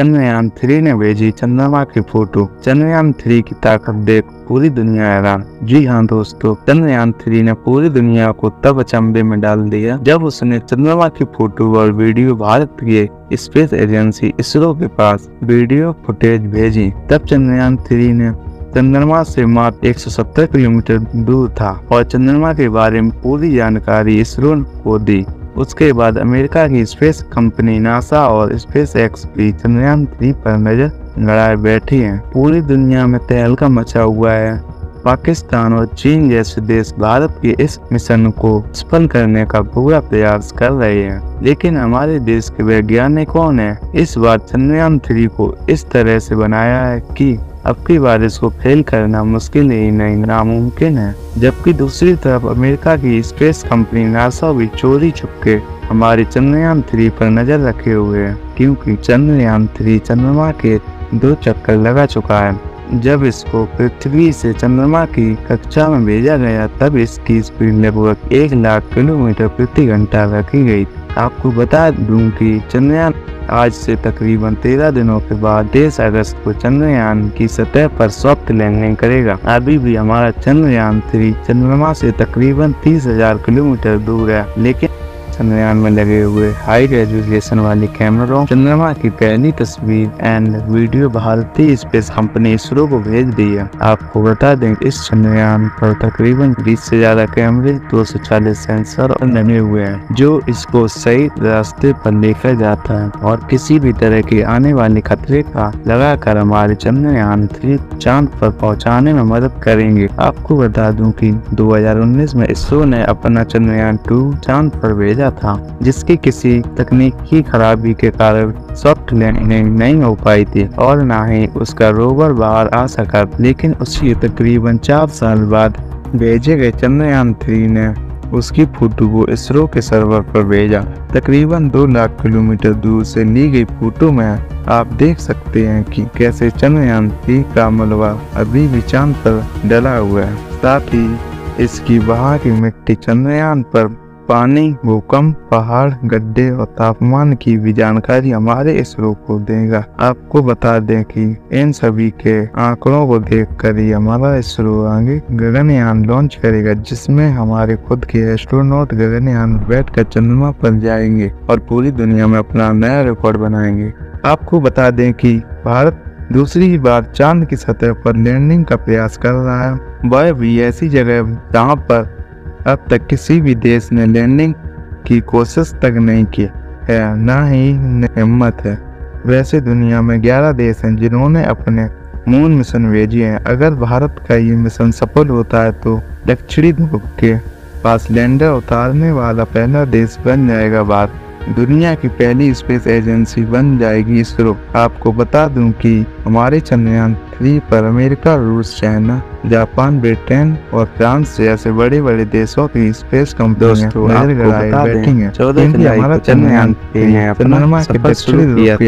Chandrayaan three ने भेजी चंद्रमा की फ़ोटो। चंद्रयान थ्री की ताकत देख पूरी दुनिया हैरान। जी हाँ दोस्तों चंद्रयान थ्री ने पूरी दुनिया को तब अचंबे में डाल दिया जब उसने चंद्रमा की फ़ोटो और वीडियो भारत के स्पेस एजेंसी इसरो के पास वीडियो फुटेज भेजी। तब चंद्रयान थ्री ने चंद्रमा से मात्र 170 किलोमीटर दूर था और चंद्रमा के बारे में पूरी जानकारी इसरो को दी। उसके बाद अमेरिका की स्पेस कंपनी नासा और स्पेस एक्स भी चंद्रयान थ्री पर नज़र गड़ाए बैठी हैं। पूरी दुनिया में तहलका मचा हुआ है। पाकिस्तान और चीन जैसे देश भारत के इस मिशन को सफल करने का पूरा प्रयास कर रहे हैं। लेकिन हमारे देश के वैज्ञानिकों ने इस बार चंद्रयान थ्री को इस तरह से बनाया है कि अब की बार इसको फेल करना मुश्किल ही नहीं, नामुमकिन है। जबकि दूसरी तरफ़ अमेरिका की स्पेस कंपनी नासा भी चोरी छुपके हमारे चंद्रयान थ्री पर नज़र रखे हुए है, क्योंकि चंद्रयान थ्री चंद्रमा के दो चक्कर लगा चुका है। जब इसको पृथ्वी से चंद्रमा की कक्षा में भेजा गया, तब इसकी स्पीड लगभग एक लाख किलोमीटर प्रति घंटा रखी गई। आपको बता दूँ कि चंद्रयान आज से तकरीबन तेरह दिनों के बाद तेईस अगस्त को चंद्रयान की सतह पर सॉफ्ट लैंडिंग करेगा। अभी भी हमारा चंद्रयान थ्री चंद्रमा से तकरीबन तीस हज़ार किलोमीटर दूर है, लेकिन चंद्रयान में लगे हुए हाई रेजोल्यूशन वाले कैमरों चंद्रमा की पहली तस्वीर एंड वीडियो भारतीय स्पेस कंपनी इसरो को भेज दी है आपको बता दें, इस चंद्रयान पर तकरीबन 20 से ज़्यादा कैमरे 240 सेंसर और लगे हुए हैं, जो इसको सही रास्ते पर लेकर जाता है और किसी भी तरह के आने वाले खतरे का लगाकर हमारे चंद्रयान थ्री चाँद पर पहुँचाने में मदद करेंगे। आपको बता दूँ कि 2019 में इसरो ने अपना चंद्रयान टू चाँद पर भेजा था, जिसकी किसी तकनीकी खराबी के कारण सॉफ्ट लैंडिंग नहीं हो पाई थी और न ही उसका रोवर बाहर आ सका। लेकिन उसी तकरीबन चार साल बाद भेजे गए चंद्रयान थ्री ने उसकी फ़ोटो को इसरो के सर्वर पर भेजा। तकरीबन दो लाख किलोमीटर दूर से ली गई फ़ोटो में आप देख सकते हैं कि कैसे चंद्रयान थ्री का मलबा अभी भी चाँद पर डला हुआ है। साथ ही इसकी वहाँ की मिट्टी चंद्रयान पर पानी, भूकंप, पहाड़, गड्ढे और तापमान की भी जानकारी हमारे इसरो को देगा। आपको बता दें कि इन सभी के आंकड़ों को देखकर ही हमारा इसरो आगे गगनयान लॉन्च करेगा, जिसमें हमारे खुद के एस्ट्रोनॉट गगनयान बैठ कर चंद्रमा पर जाएँगे और पूरी दुनिया में अपना नया रिकॉर्ड बनाएँगे। आपको बता दें कि भारत दूसरी बार चाँद की सतह पर लैंडिंग का प्रयास कर रहा है। वह भी ऐसी जगह जहाँ पर अब तक किसी भी देश ने लैंडिंग की कोशिश तक नहीं की है, न ही हिम्मत है। वैसे दुनिया में 11 देश हैं जिन्होंने अपने मून मिशन भेजे हैं। अगर भारत का ये मिशन सफल होता है तो दक्षिणी ध्रुव के पास लैंडर उतारने वाला पहला देश बन जाएगा भारत। दुनिया की पहली स्पेस एजेंसी बन जाएगी इसरो। आपको बता दूँ कि हमारे चंद्रयान थ्री पर अमेरिका, रूस, चाइना जापान ब्रिटेन और फ्रांस जैसे बड़े बड़े देशों की स्पेस कंपनियाँ नज़र गड़ाए बैठी हैं। क्योंकि चंद्रयान चंद्रमा के दक्षिणी ध्रुव के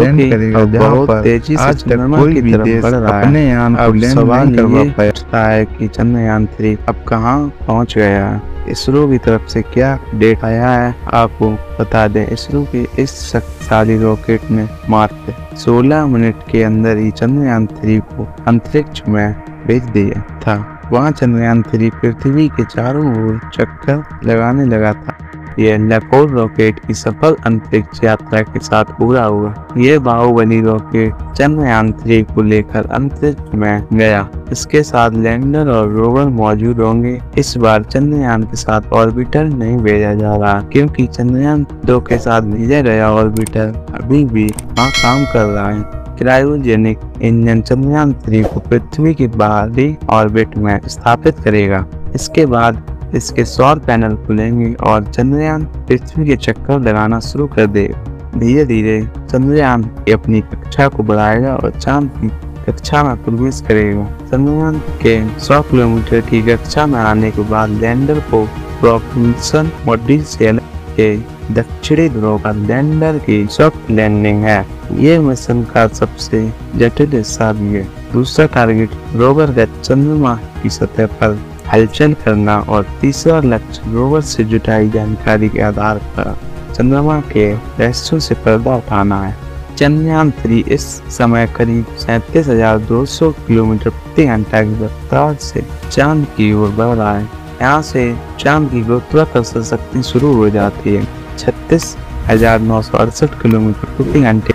लैंड करेगा जहाँ पर तेज़ी आज तक कोई भी देश अपने यान को लैंड नहीं करवा पाया है कि चंद्रयान थ्री अब कहाँ पहुँच गया? इसरो की तरफ़ से क्या डेट आया है? आपको बता दें इसरो के इस शक्तिशाली रॉकेट में मात्र 16 मिनट के अंदर ही चंद्रयान थ्री को अंतरिक्ष में भेज दिया था। वहाँ चंद्रयान थ्री पृथ्वी के चारों ओर चक्कर लगाने लगा था। यह लकोर रॉकेट की सफल अंतरिक्ष यात्रा के साथ पूरा हुआ। यह बाहुबली रॉकेट चंद्रयान थ्री को लेकर अंतरिक्ष में गया। इसके साथ लैंडर और रोवर मौजूद होंगे। इस बार चंद्रयान के साथ ऑर्बिटर नहीं भेजा जा रहा, क्योंकि चंद्रयान दो के साथ भेजा गया ऑर्बिटर अभी भी वहाँ काम कर रहा है। क्रायोजेनिक इंजन चंद्रयान थ्री को पृथ्वी के बाहरी ऑर्बिट में स्थापित करेगा, इसके बाद इसके सौर पैनल खुलेंगे और चंद्रयान पृथ्वी के चक्कर लगाना शुरू कर देगा। धीरे धीरे चंद्रयान अपनी कक्षा को बढ़ाएगा और चाँद की कक्षा में प्रवेश करेगा। चंद्रयान के 100 किलोमीटर की कक्षा में आने के बाद लैंडर को प्रोपल्सन मॉड्यूल से के दक्षिणी ध्रुव पर लैंडर की सॉफ्ट लैंडिंग है। ये मिशन का सबसे जटिल हिस्सा भी है दूसरा टारगेट रोवर का चंद्रमा की सतह पर हलचल करना और तीसरा लक्ष्य रोवर से जुटाई जानकारी के आधार पर चंद्रमा के रहस्यों से पर्दा उठाना है। चंद्रयान थ्री इस समय करीब सैतीस हज़ार दो सौ किलोमीटर प्रति घंटा की रफ्तार से चाँद की ओर बढ़ रहा है। यहाँ से चाँद की गुरुत्वाकर्षण शक्ति शुरू हो जाती है। छत्तीस हज़ार नौ सौ अड़सठ किलोमीटर प्रति घंटे।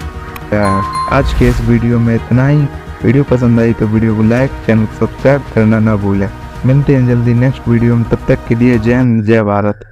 आज के इस वीडियो में इतना ही। वीडियो पसंद आई तो वीडियो को लाइक, चैनल सब्सक्राइब करना ना भूलें। मिलते हैं जल्दी नेक्स्ट वीडियो में। तब तक के लिए जय हिंद, जय भारत।